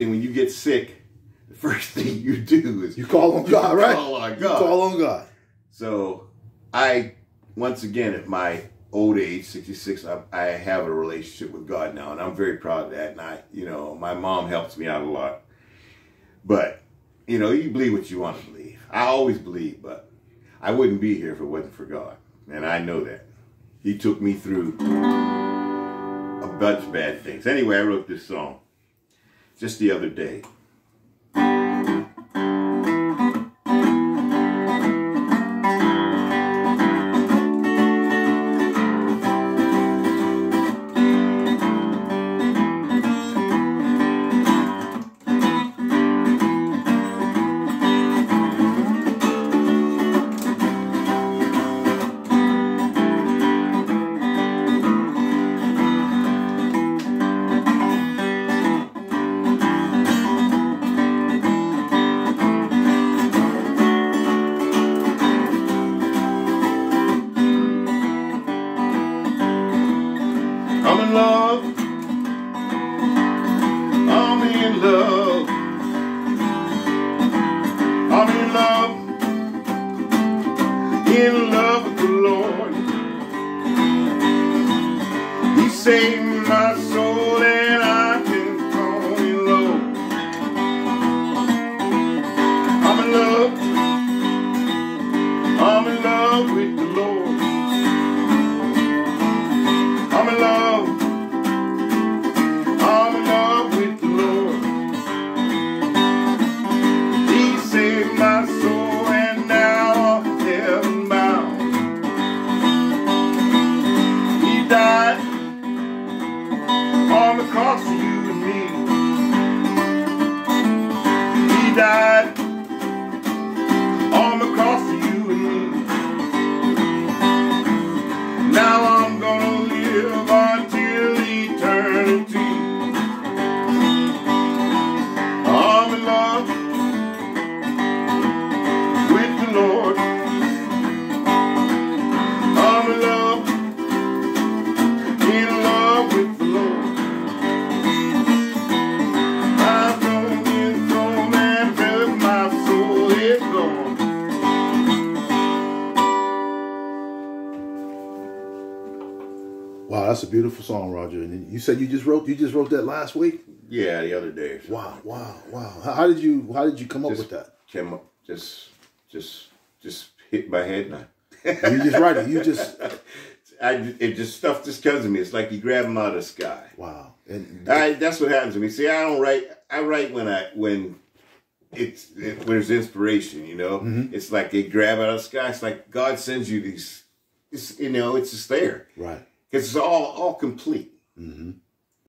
And when you get sick, the first thing you do is You call on God, right? Call on You God. call on God. So I, once again, at my old age, 66, I, I have a relationship with God now, and I'm very proud of that. And I, you know, my mom helps me out a lot. But, you know, you believe what you want to believe. I always believe, but I wouldn't be here if it wasn't for God. And I know that. He took me through a bunch of bad things. Anyway, I wrote this song just the other day. I'm in love. I'm in love. I'm in love. In love with the Lord. He saved my soul and I can call him Lord. I'm in love. I'm in love with the Lord. For you and me. He died Wow, that's a beautiful song, Rodger. And you said you just wrote you just wrote that last week. Yeah, the other day. Wow, wow, wow. How, did you how did you come up with that? came up, just, just, just hit my head and I. You just write it. You just I, it just stuff just comes to me. It's like you grab them out of the sky. wow. And I, that's what happens to me. See, I don't write. I write when I when it's it, when there's inspiration. You know, mm-hmm. it's like they grab out of the sky. It's like God sends you these. It's, you know, it's just there right. Because it's all all complete. hmm